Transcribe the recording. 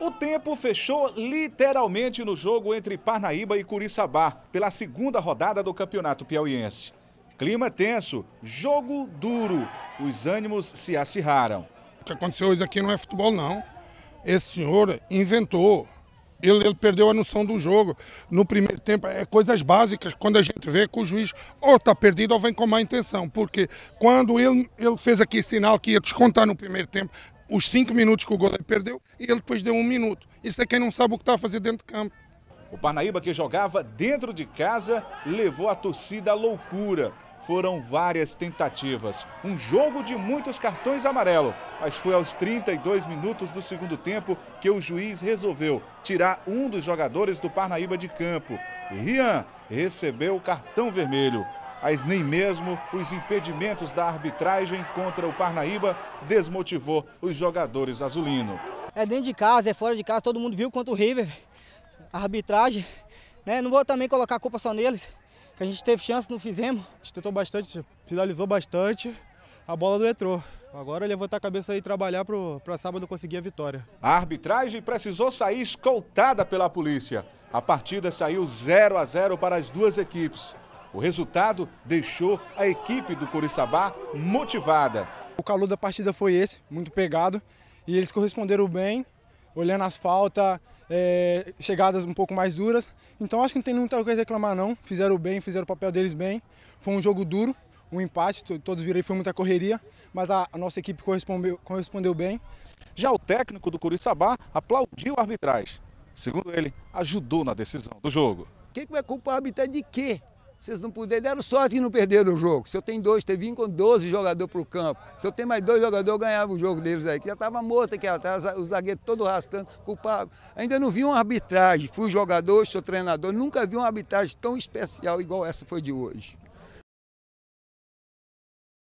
O tempo fechou literalmente no jogo entre Parnaíba e Curiçabá, pela segunda rodada do Campeonato Piauiense. Clima tenso, jogo duro, os ânimos se acirraram. O que aconteceu hoje aqui não é futebol, não. Esse senhor inventou. Ele, ele, perdeu a noção do jogo. No primeiro tempo, é coisas básicas, quando a gente vê que o juiz ou está perdido ou vem com má intenção. Porque quando ele, ele fez aqui sinal que ia descontar no primeiro tempo, os cinco minutos que o goleiro perdeu e ele depois deu um minuto. Isso é quem não sabe o que está a fazer dentro de campo. O Parnaíba que jogava dentro de casa levou a torcida à loucura. Foram várias tentativas. Um jogo de muitos cartões amarelo. Mas foi aos 32 minutos do segundo tempo que o juiz resolveu tirar um dos jogadores do Parnaíba de campo. Rian recebeu o cartão vermelho mas nem mesmo os impedimentos da arbitragem contra o Parnaíba desmotivou os jogadores azulino. É dentro de casa, é fora de casa, todo mundo viu quanto o River, a arbitragem, né? Não vou também colocar a culpa só neles, que a gente teve chance, não fizemos. A gente tentou bastante, finalizou bastante, a bola não entrou. Agora é levantar a cabeça e trabalhar para sábado conseguir a vitória. A arbitragem precisou sair escoltada pela polícia. A partida saiu 0 a 0 para as duas equipes. O resultado deixou a equipe do Coriçabá motivada. O calor da partida foi esse, muito pegado, e eles corresponderam bem, olhando as faltas, é, chegadas um pouco mais duras. Então acho que não tem muita coisa a reclamar não, fizeram bem, fizeram o papel deles bem. Foi um jogo duro, um empate, todos viram aí, foi muita correria, mas a, a nossa equipe correspondeu, correspondeu bem. Já o técnico do Curiçabá aplaudiu a arbitragem. Segundo ele, ajudou na decisão do jogo. Quem vai culpar a arbitragem de quê? Vocês não puderam, deram sorte que não perderam o jogo. Se eu tenho dois, teve com 12 jogadores para o campo. Se eu tenho mais dois jogadores, eu ganhava o jogo deles aí, que já estava morto aqui atrás, o zagueiro todo arrastando, culpado. Ainda não vi uma arbitragem, fui jogador, sou treinador, nunca vi uma arbitragem tão especial igual essa foi de hoje.